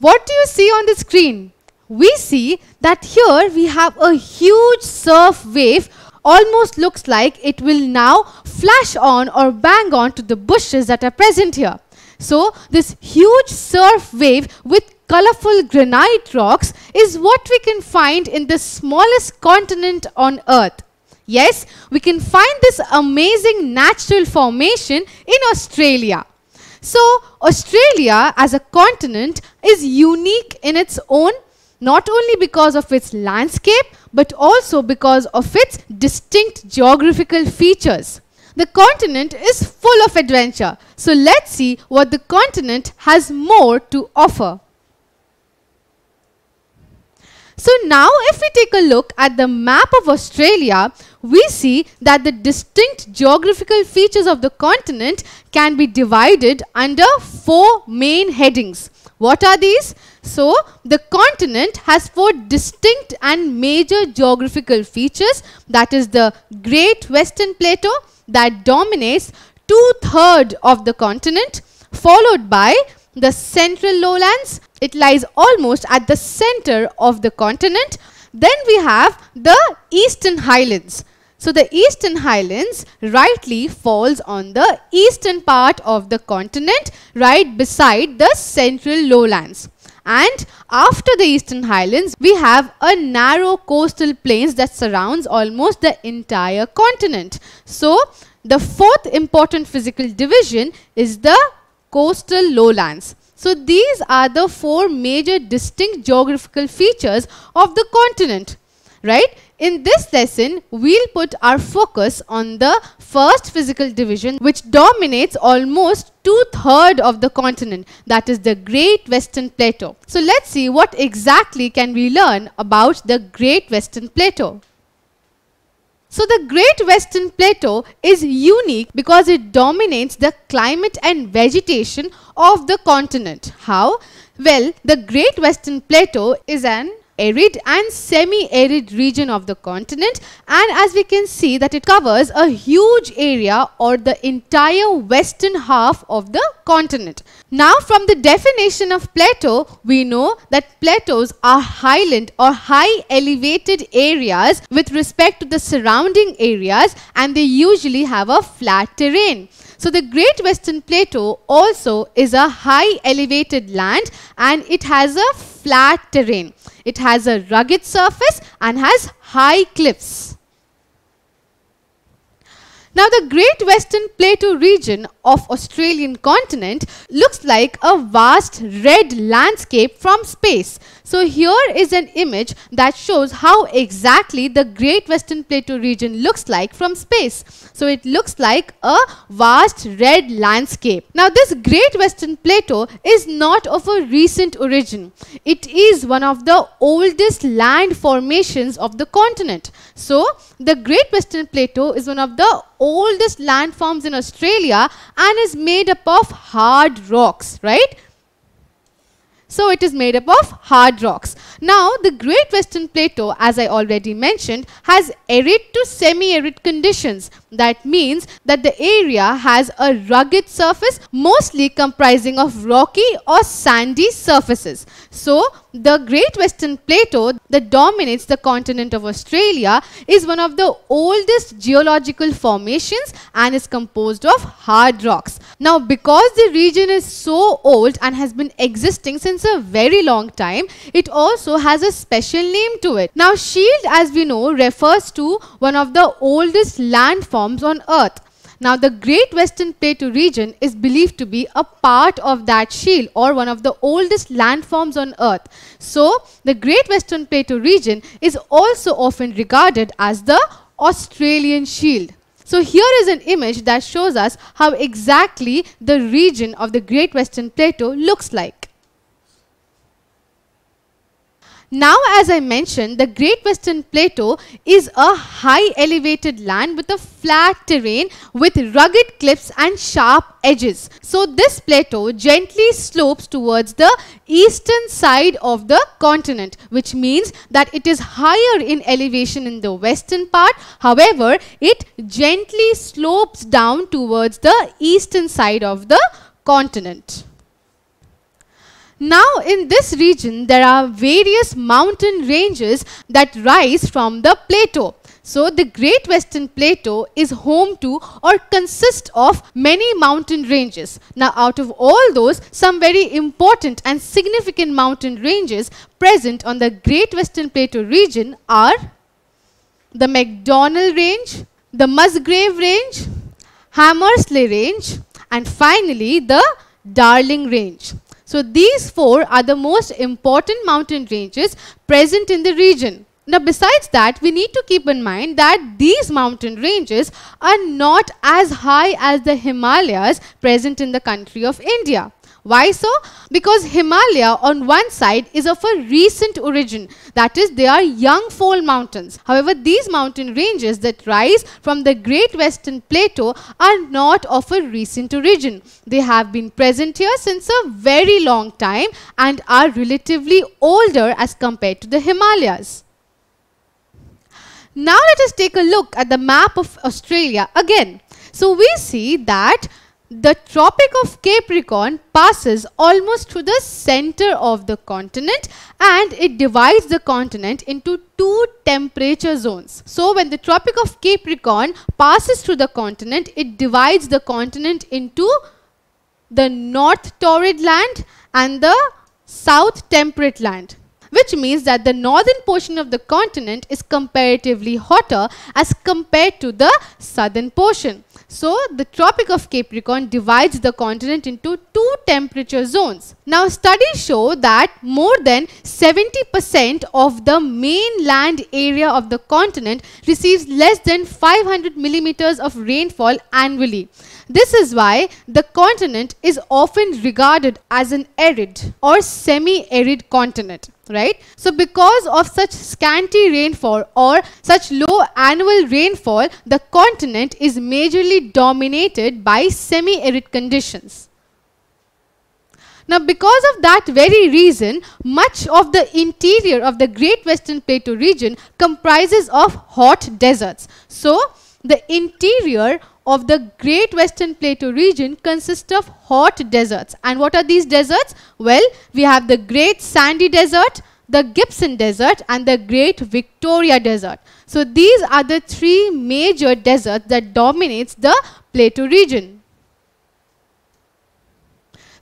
what do you see on the screen? We see that here we have a huge surf wave almost looks like it will now flash on or bang on to the bushes that are present here. So this huge surf wave with colorful granite rocks is what we can find in the smallest continent on earth. Yes, we can find this amazing natural formation in Australia. So Australia as a continent is unique in its own not only because of its landscape but also because of its distinct geographical features. The continent is full of adventure. So let's see what the continent has more to offer. So now if we take a look at the map of Australia, we see that the distinct geographical features of the continent can be divided under four main headings. What are these? So, the continent has four distinct and major geographical features that is the Great Western Plateau that dominates two-thirds of the continent followed by the central lowlands. It lies almost at the center of the continent. Then we have the eastern highlands. So the eastern highlands rightly falls on the eastern part of the continent right beside the central lowlands. And after the eastern highlands, we have a narrow coastal plains that surrounds almost the entire continent. So the fourth important physical division is the coastal lowlands. So these are the four major distinct geographical features of the continent, right? In this lesson, we'll put our focus on the first physical division which dominates almost two-thirds of the continent, that is the Great Western Plateau. So let's see what exactly can we learn about the Great Western Plateau. So the Great Western Plateau is unique because it dominates the climate and vegetation of the continent. How? Well, the Great Western Plateau is an arid and semi-arid region of the continent and as we can see that it covers a huge area or the entire western half of the continent. Now from the definition of plateau we know that plateaus are highland or high elevated areas with respect to the surrounding areas and they usually have a flat terrain. So the Great Western Plateau also is a high elevated land and it has a flat terrain. It has a rugged surface and has high cliffs. Now the Great Western Plateau region of Australian continent looks like a vast red landscape from space. So here is an image that shows how exactly the Great Western Plateau region looks like from space. So it looks like a vast red landscape. Now this Great Western Plateau is not of a recent origin. It is one of the oldest land formations of the continent. So the Great Western Plateau is one of the oldest landforms in Australia and is made up of hard rocks, right? So it is made up of hard rocks. Now the Great Western Plateau as I already mentioned has arid to semi-arid conditions. That means that the area has a rugged surface mostly comprising of rocky or sandy surfaces. So the Great Western Plateau that dominates the continent of Australia is one of the oldest geological formations and is composed of hard rocks. Now because the region is so old and has been existing since a very long time, it also has a special name to it. Now shield as we know refers to one of the oldest landforms on earth. Now the Great Western Plateau region is believed to be a part of that shield or one of the oldest landforms on earth. So the Great Western Plateau region is also often regarded as the Australian shield. So here is an image that shows us how exactly the region of the Great Western Plateau looks like. Now as I mentioned, the Great Western Plateau is a high elevated land with a flat terrain with rugged cliffs and sharp edges. So this plateau gently slopes towards the eastern side of the continent which means that it is higher in elevation in the western part. However, it gently slopes down towards the eastern side of the continent. Now in this region there are various mountain ranges that rise from the plateau. So the Great Western Plateau is home to or consists of many mountain ranges. Now out of all those, some very important and significant mountain ranges present on the Great Western Plateau region are the MacDonnell Range, the Musgrave Range, Hamersley Range and finally the Darling Range. So these four are the most important mountain ranges present in the region. Now besides that, we need to keep in mind that these mountain ranges are not as high as the Himalayas present in the country of India. Why so? Because Himalaya on one side is of a recent origin. That is, they are young fold mountains. However, these mountain ranges that rise from the Great Western Plateau are not of a recent origin. They have been present here since a very long time and are relatively older as compared to the Himalayas. Now let us take a look at the map of Australia again. So we see that the Tropic of Capricorn passes almost through the center of the continent and it divides the continent into two temperature zones. So when the Tropic of Capricorn passes through the continent, it divides the continent into the North Torrid Land and the South Temperate Land which means that the northern portion of the continent is comparatively hotter as compared to the southern portion. So, the Tropic of Capricorn divides the continent into two temperature zones. Now, studies show that more than 70% of the mainland area of the continent receives less than 500 millimeters of rainfall annually. This is why the continent is often regarded as an arid or semi-arid continent right? So because of such scanty rainfall or such low annual rainfall, the continent is majorly dominated by semi-arid conditions. Now because of that very reason, much of the interior of the Great Western Plateau region comprises of hot deserts. So the interior of the Great Western Plateau region consists of hot deserts. And what are these deserts? Well, we have the Great Sandy Desert, the Gibson Desert and the Great Victoria Desert. So these are the three major deserts that dominates the Plateau region.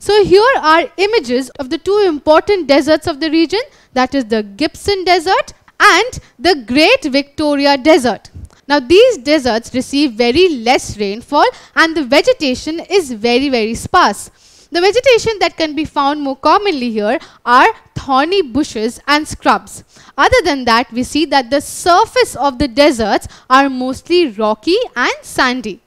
So here are images of the two important deserts of the region that is the Gibson Desert and the Great Victoria Desert. Now these deserts receive very less rainfall and the vegetation is very very sparse. The vegetation that can be found more commonly here are thorny bushes and scrubs. Other than that, we see that the surface of the deserts are mostly rocky and sandy.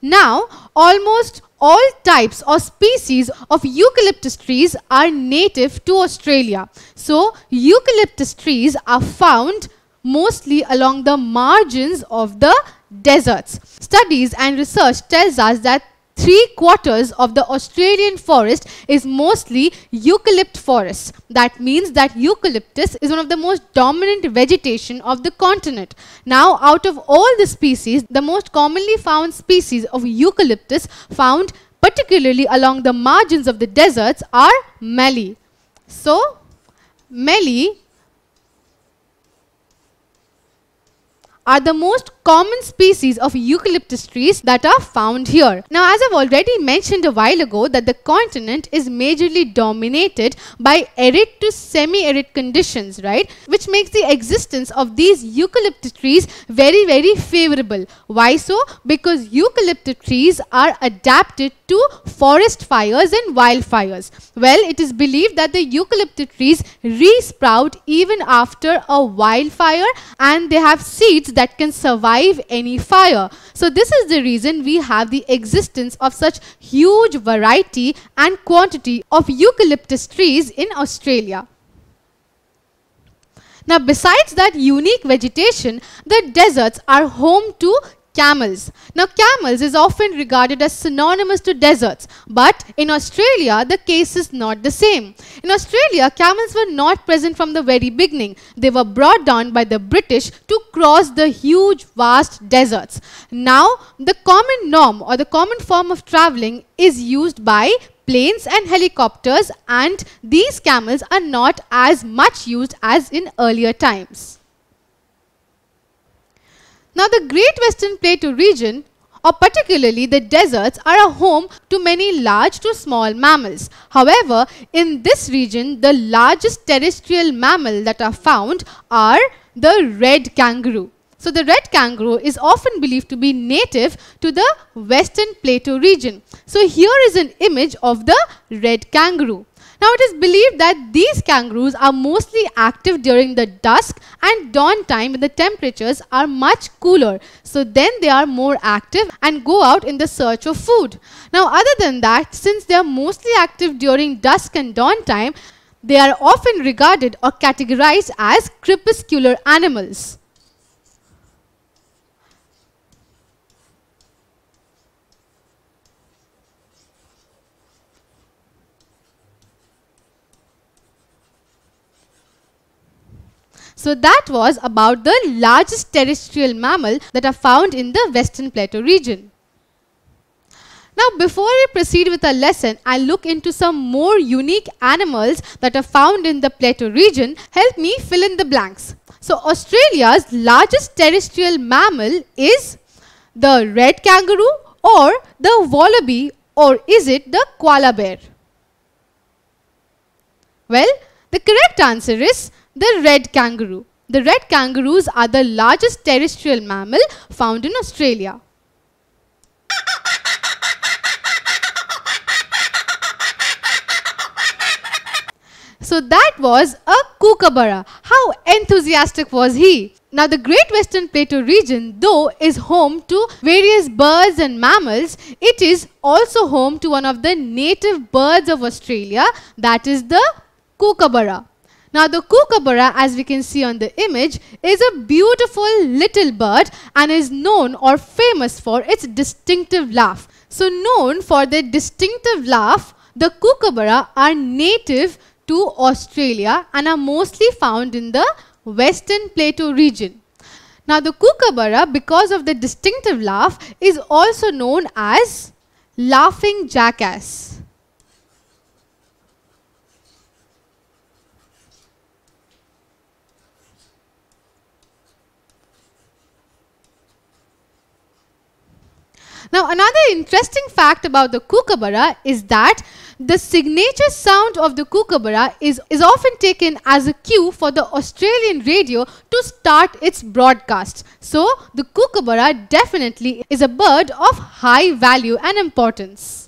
Now, almost all types or species of eucalyptus trees are native to Australia. So, eucalyptus trees are found mostly along the margins of the deserts. Studies and research tells us that three quarters of the Australian forest is mostly eucalypt forest. That means that eucalyptus is one of the most dominant vegetation of the continent. Now out of all the species, the most commonly found species of eucalyptus found particularly along the margins of the deserts are mallee. So, mallee are the most common species of eucalyptus trees that are found here. Now as I've already mentioned a while ago that the continent is majorly dominated by arid to semi-arid conditions, right? Which makes the existence of these eucalyptus trees very very favorable. Why so? Because eucalyptus trees are adapted to forest fires and wildfires. Well, it is believed that the eucalyptus trees re-sprout even after a wildfire and they have seeds that can survive survive any fire. So this is the reason we have the existence of such huge variety and quantity of eucalyptus trees in Australia. Now besides that unique vegetation, the deserts are home to camels. Now camels is often regarded as synonymous to deserts but in Australia the case is not the same. In Australia camels were not present from the very beginning. They were brought down by the British to cross the huge vast deserts. Now the common norm or the common form of travelling is used by planes and helicopters and these camels are not as much used as in earlier times. Now the Great Western Plateau region or particularly the deserts are a home to many large to small mammals. However, in this region the largest terrestrial mammal that are found are the red kangaroo. So the red kangaroo is often believed to be native to the western plateau region. So here is an image of the red kangaroo. Now it is believed that these kangaroos are mostly active during the dusk and dawn time when the temperatures are much cooler. So then they are more active and go out in the search of food. Now other than that, since they are mostly active during dusk and dawn time, they are often regarded or categorized as crepuscular animals. So that was about the largest terrestrial mammal that are found in the Western Plateau region. Now before we proceed with our lesson, I'll look into some more unique animals that are found in the Plateau region. Help me fill in the blanks. So Australia's largest terrestrial mammal is the red kangaroo or the wallaby or is it the koala bear? Well, the correct answer is the red kangaroo. The red kangaroos are the largest terrestrial mammal found in Australia. So that was a kookaburra. How enthusiastic was he? Now the Great Western Plateau region though is home to various birds and mammals, it is also home to one of the native birds of Australia that is the kookaburra. Now the kookaburra as we can see on the image is a beautiful little bird and is known or famous for its distinctive laugh. So known for their distinctive laugh, the kookaburra are native to Australia and are mostly found in the Western Plateau region. Now the kookaburra because of the distinctive laugh is also known as laughing jackass. Now another interesting fact about the kookaburra is that the signature sound of the kookaburra is, is often taken as a cue for the Australian radio to start its broadcast. So the kookaburra definitely is a bird of high value and importance.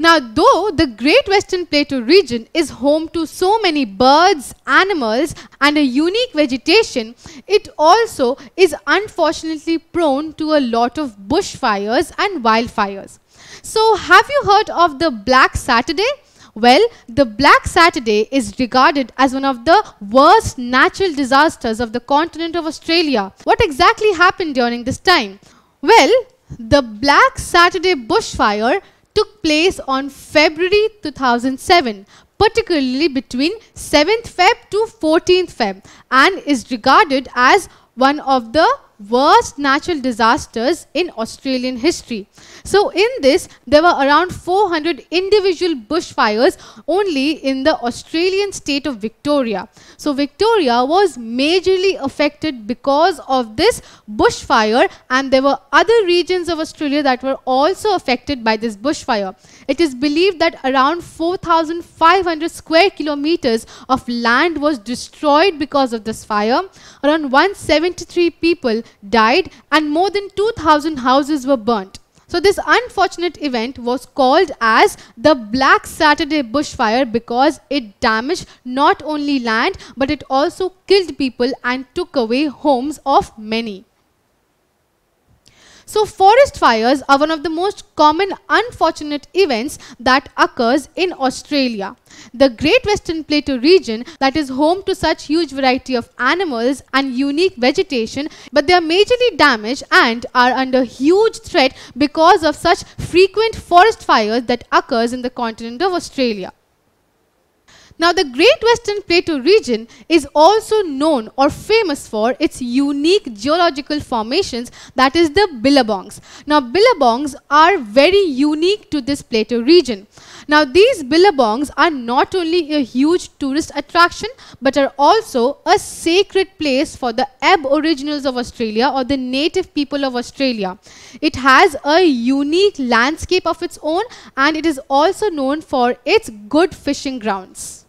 Now, though the Great Western Plateau region is home to so many birds, animals and a unique vegetation, it also is unfortunately prone to a lot of bushfires and wildfires. So, have you heard of the Black Saturday? Well, the Black Saturday is regarded as one of the worst natural disasters of the continent of Australia. What exactly happened during this time? Well, the Black Saturday bushfire took place on February 2007 particularly between 7th Feb to 14th Feb and is regarded as one of the worst natural disasters in Australian history. So in this, there were around 400 individual bushfires only in the Australian state of Victoria. So Victoria was majorly affected because of this bushfire and there were other regions of Australia that were also affected by this bushfire. It is believed that around 4,500 square kilometers of land was destroyed because of this fire. Around 173 people died and more than 2,000 houses were burnt. So this unfortunate event was called as the Black Saturday bushfire because it damaged not only land but it also killed people and took away homes of many. So forest fires are one of the most common unfortunate events that occurs in Australia. The Great Western Plateau region that is home to such huge variety of animals and unique vegetation but they are majorly damaged and are under huge threat because of such frequent forest fires that occurs in the continent of Australia. Now the Great Western Plateau region is also known or famous for its unique geological formations that is the billabongs. Now billabongs are very unique to this plateau region. Now these billabongs are not only a huge tourist attraction but are also a sacred place for the aboriginals of Australia or the native people of Australia. It has a unique landscape of its own and it is also known for its good fishing grounds.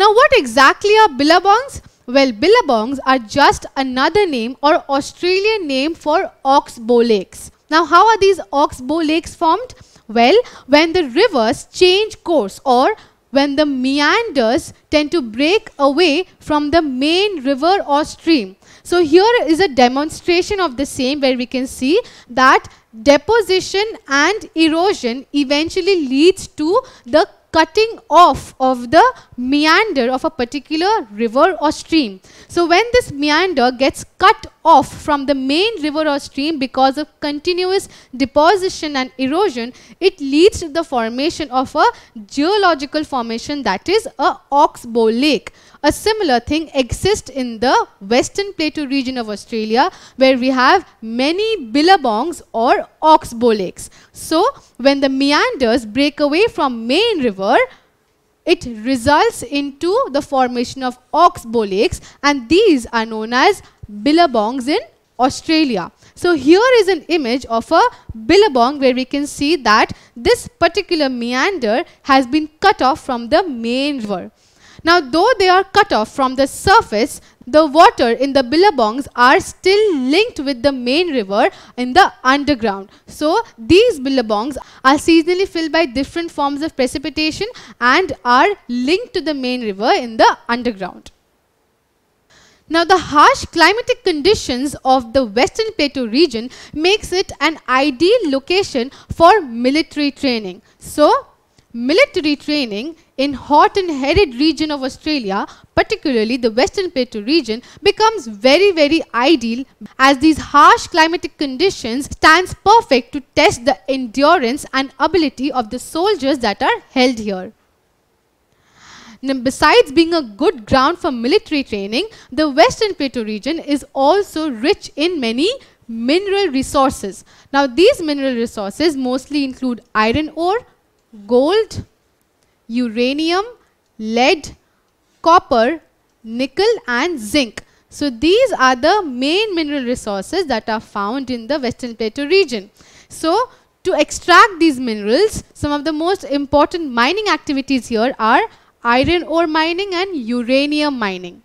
Now what exactly are billabongs? Well, billabongs are just another name or Australian name for oxbow lakes. Now how are these oxbow lakes formed? Well, when the rivers change course or when the meanders tend to break away from the main river or stream. So here is a demonstration of the same where we can see that deposition and erosion eventually leads to the cutting off of the meander of a particular river or stream. So when this meander gets cut off from the main river or stream because of continuous deposition and erosion, it leads to the formation of a geological formation that is a oxbow lake. A similar thing exists in the western plateau region of Australia where we have many billabongs or oxbow lakes. So when the meanders break away from main river, it results into the formation of oxbow lakes and these are known as billabongs in Australia. So here is an image of a billabong where we can see that this particular meander has been cut off from the main river. Now though they are cut off from the surface, the water in the billabongs are still linked with the main river in the underground. So these billabongs are seasonally filled by different forms of precipitation and are linked to the main river in the underground. Now the harsh climatic conditions of the western plateau region makes it an ideal location for military training. So military training in hot and arid region of Australia, particularly the Western Plateau region, becomes very very ideal as these harsh climatic conditions stands perfect to test the endurance and ability of the soldiers that are held here. Besides being a good ground for military training, the Western Plateau region is also rich in many mineral resources. Now, these mineral resources mostly include iron ore, gold, uranium, lead, copper, nickel and zinc. So these are the main mineral resources that are found in the Western Plateau region. So to extract these minerals, some of the most important mining activities here are iron ore mining and uranium mining.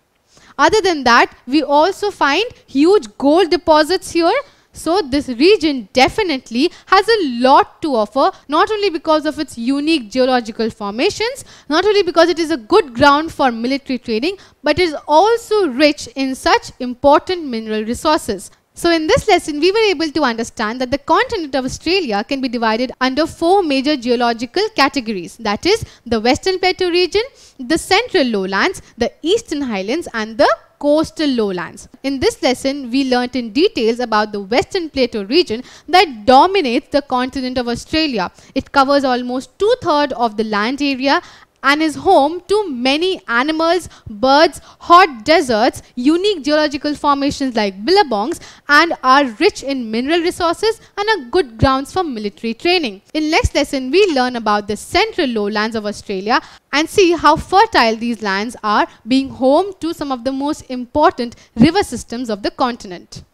Other than that, we also find huge gold deposits here so this region definitely has a lot to offer not only because of its unique geological formations, not only because it is a good ground for military training, but is also rich in such important mineral resources. So in this lesson, we were able to understand that the continent of Australia can be divided under four major geological categories. That is the Western Plateau region, the Central Lowlands, the Eastern Highlands and the coastal lowlands. In this lesson, we learnt in details about the Western Plateau region that dominates the continent of Australia. It covers almost two-thirds of the land area and is home to many animals, birds, hot deserts, unique geological formations like billabongs and are rich in mineral resources and are good grounds for military training. In next lesson, we learn about the central lowlands of Australia and see how fertile these lands are being home to some of the most important river systems of the continent.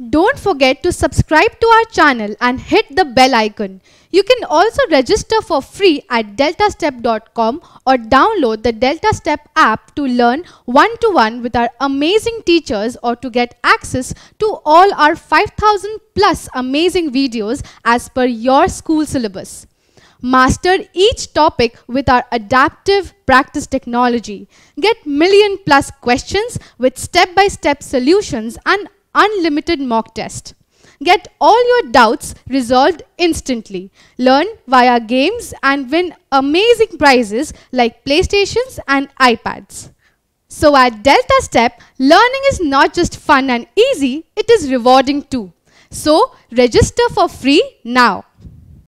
Don't forget to subscribe to our channel and hit the bell icon. You can also register for free at deltastep.com or download the DeltaStep app to learn one-to-one -one with our amazing teachers or to get access to all our 5000 plus amazing videos as per your school syllabus. Master each topic with our adaptive practice technology. Get million plus questions with step-by-step -step solutions and unlimited mock test. Get all your doubts resolved instantly. Learn via games and win amazing prizes like PlayStations and iPads. So at DeltaStep, learning is not just fun and easy, it is rewarding too. So register for free now.